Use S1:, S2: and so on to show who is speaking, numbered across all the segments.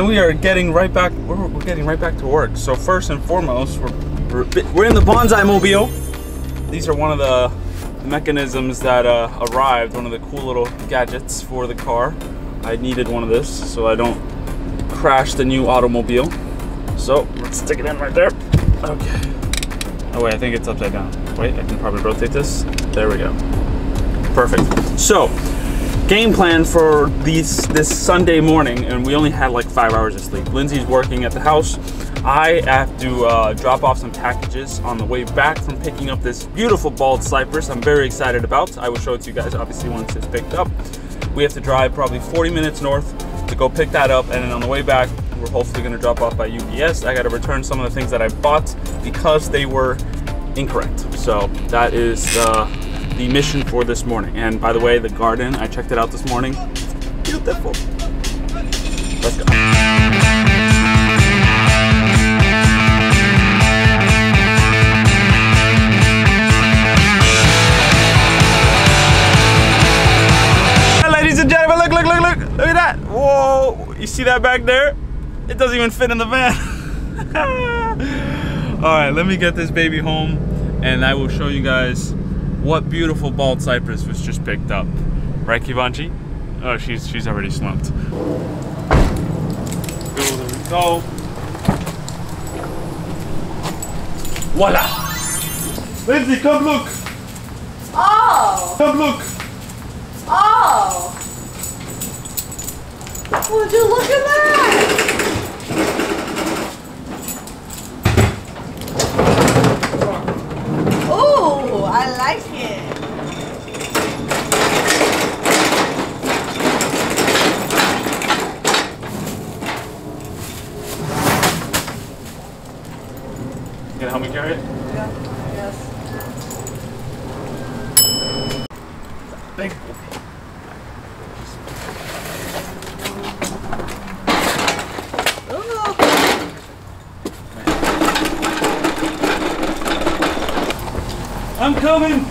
S1: we are getting right back. We're, we're getting right back to work. So first and foremost, we're we're, we're in the bonsai mobile. These are one of the mechanisms that uh, arrived. One of the cool little gadgets for the car. I needed one of this so I don't crash the new automobile. So let's stick it in right there. Okay. Oh wait, I think it's upside down. Wait, I can probably rotate this. There we go. Perfect. So, game plan for these this Sunday morning, and we only had like five hours of sleep. Lindsay's working at the house. I have to uh, drop off some packages on the way back from picking up this beautiful bald cypress I'm very excited about. I will show it to you guys obviously once it's picked up. We have to drive probably 40 minutes north to go pick that up, and then on the way back, we're hopefully gonna drop off by UPS. I gotta return some of the things that I bought because they were incorrect. So that is uh, the mission for this morning. And by the way, the garden, I checked it out this morning. Beautiful. Let's go. Ladies and gentlemen, look, look, look, look, look at that. Whoa, you see that back there? It doesn't even fit in the van. All right, let me get this baby home and I will show you guys what beautiful bald cypress was just picked up. Right, Kivanchi? Oh, she's she's already slumped. Go, there we go. Voila! Lindsay, come look!
S2: Oh!
S1: Come look!
S2: Oh! Would you look at that? Ooh, I like it.
S1: You gonna help me carry it?
S2: Yeah, yes.
S1: Big.
S2: Oh.
S1: I'm coming!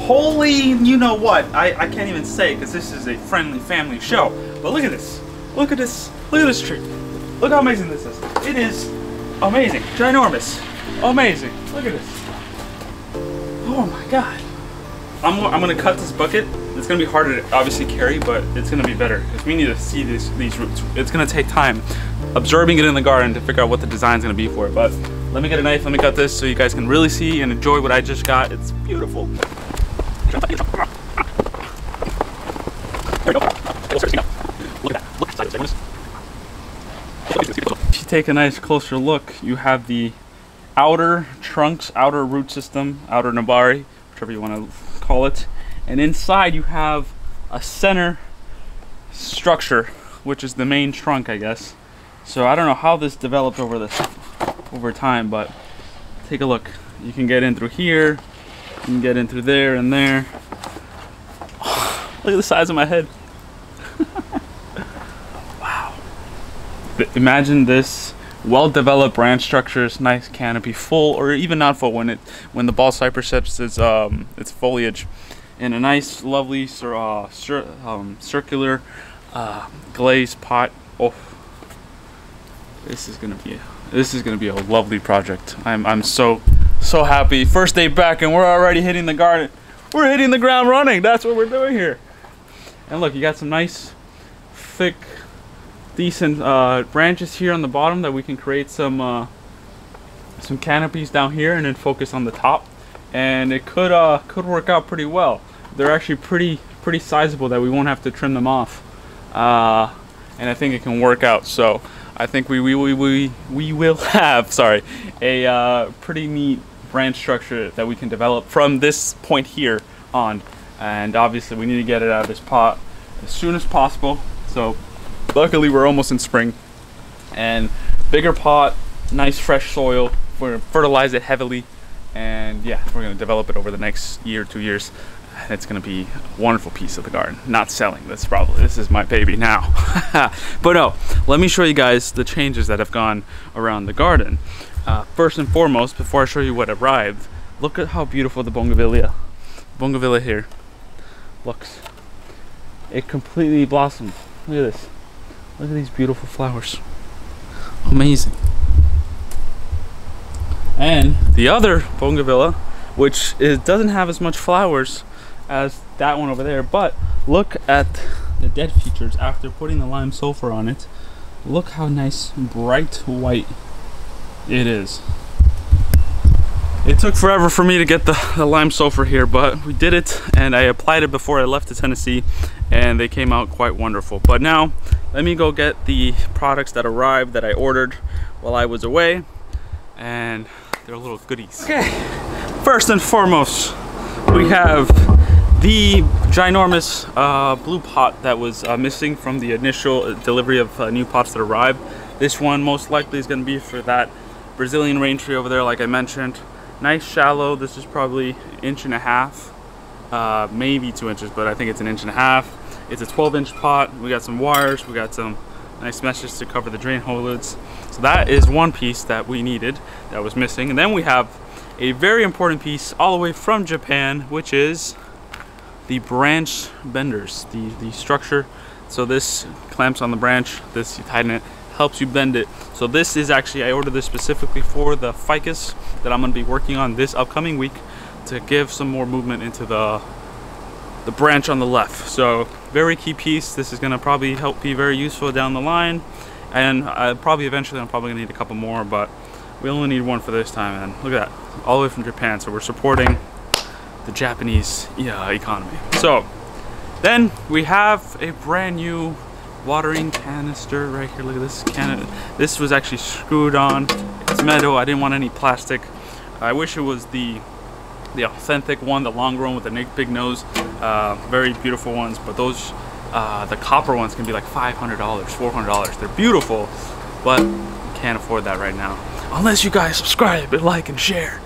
S1: Holy, you know what? I, I can't even say because this is a friendly family show. But look at this. Look at this. Look at this tree. Look how amazing this is. It is amazing. Ginormous. Amazing. Look at this. Oh my god. I'm, I'm gonna cut this bucket. It's gonna be harder to obviously carry, but it's gonna be better because we need to see these these roots. It's gonna take time absorbing it in the garden to figure out what the design's gonna be for it. But let me get a knife. Let me cut this so you guys can really see and enjoy what I just got. It's beautiful. Take a nice closer look, you have the outer trunks, outer root system, outer nebari, whichever you want to call it. And inside you have a center structure, which is the main trunk, I guess. So I don't know how this developed over this over time, but take a look. You can get in through here, you can get in through there and there. look at the size of my head. Imagine this well-developed branch structures, nice canopy, full or even not full when it when the bald cypress sets its um its foliage in a nice, lovely uh, um, circular uh, glazed pot. Oh, this is gonna be a, this is gonna be a lovely project. I'm I'm so so happy. First day back and we're already hitting the garden. We're hitting the ground running. That's what we're doing here. And look, you got some nice, thick, decent uh, branches here on the bottom that we can create some uh, some canopies down here and then focus on the top. And it could uh, could work out pretty well. They're actually pretty pretty sizable that we won't have to trim them off. Uh, and I think it can work out. So I think we we we we, we will have sorry a uh, pretty neat branch structure that we can develop from this point here on. And obviously we need to get it out of this pot as soon as possible. So luckily we're almost in spring. And bigger pot nice fresh soil we're gonna fertilize it heavily. And yeah we're gonna develop it over the next year two years. And it's gonna be a wonderful piece of the garden. Not selling this probably this is my baby now. But no let me show you guys the changes that have gone around the garden. Uh, first and foremost before I show you what arrived look at how beautiful the bougainvillea bougainvillea here looks. It completely blossomed. Look at this. Look at these beautiful flowers. Amazing. And the other bougainvillea, which is, doesn't have as much flowers as that one over there, but look at the dead features after putting the lime sulfur on it. Look how nice, bright white it is. It took forever for me to get the, the lime sulfur here, but we did it and I applied it before I left to Tennessee and they came out quite wonderful. But now, let me go get the products that arrived that I ordered while I was away and they're little goodies. Okay, first and foremost, we have the ginormous uh, blue pot that was uh, missing from the initial delivery of uh, new pots that arrived. This one most likely is going to be for that Brazilian rain tree over there like I mentioned. Nice shallow, this is probably inch and a half, uh, maybe two inches, but I think it's an inch and a half. It's a 12 inch pot, we got some wires, we got some nice meshes to cover the drain hole lids. So that is one piece that we needed that was missing. And then we have a very important piece all the way from Japan, which is the branch benders, the, the structure. So this clamps on the branch, this you tighten it, helps you bend it. So this is actually, I ordered this specifically for the ficus that I'm gonna be working on this upcoming week to give some more movement into the the branch on the left. So very key piece. This is gonna probably help be very useful down the line and I probably eventually I'm probably gonna need a couple more but we only need one for this time and look at that all the way from Japan so we're supporting the Japanese yeah, economy so then we have a brand new watering canister right here look at this can this was actually screwed on it's metal I didn't want any plastic I wish it was the the authentic one the long one with the big nose uh, very beautiful ones but those uh, the copper ones can be like $500, $400. They're beautiful, but can't afford that right now. Unless you guys subscribe and like and share.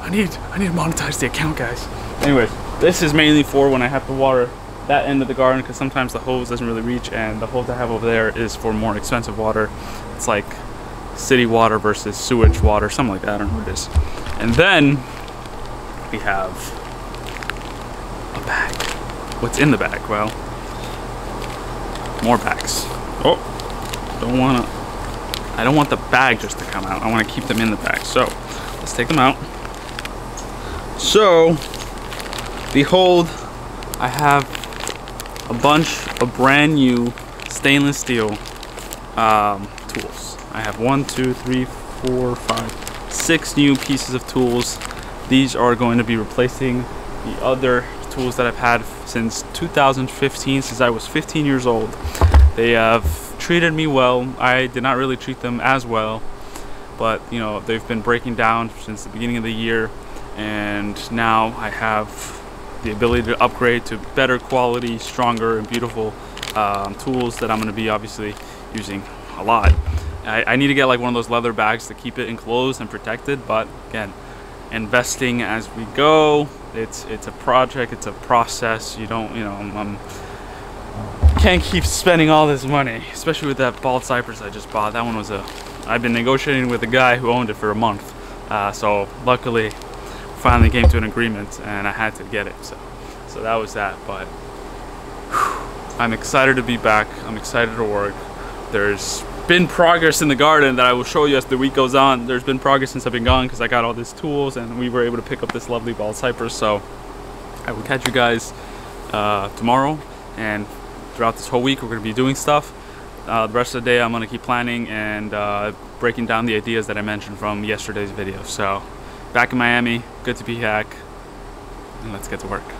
S1: I need, I need to monetize the account, guys. Anyways, this is mainly for when I have to water that end of the garden because sometimes the hose doesn't really reach and the hose I have over there is for more expensive water. It's like city water versus sewage water, something like that, I don't know what it is. And then we have a bag. What's in the bag? Well, more bags. Oh, don't want to, I don't want the bag just to come out. I want to keep them in the bag. So let's take them out. So, behold, I have a bunch of brand new stainless steel um, tools. I have one, two, three, four, five, six new pieces of tools. These are going to be replacing the other tools that I've had since 2015, since I was 15 years old. They have treated me well. I did not really treat them as well, but you know, they've been breaking down since the beginning of the year, and now I have the ability to upgrade to better quality, stronger, and beautiful um, tools that I'm going to be obviously using a lot. I, I need to get like one of those leather bags to keep it enclosed and protected, but again, investing as we go. It's it's a project. It's a process. You don't you know I'm, I'm can't keep spending all this money, especially with that bald cypress I just bought. That one was a I've been negotiating with a guy who owned it for a month. Uh, so luckily, finally came to an agreement, and I had to get it. So so that was that. But whew, I'm excited to be back. I'm excited to work. There's been progress in the garden that I will show you as the week goes on. There's been progress since I've been gone because I got all these tools and we were able to pick up this lovely bald cypress. So I will catch you guys uh, tomorrow and throughout this whole week we're going to be doing stuff. Uh, the rest of the day I'm going to keep planning and uh, breaking down the ideas that I mentioned from yesterday's video. So back in Miami, good to be back and let's get to work.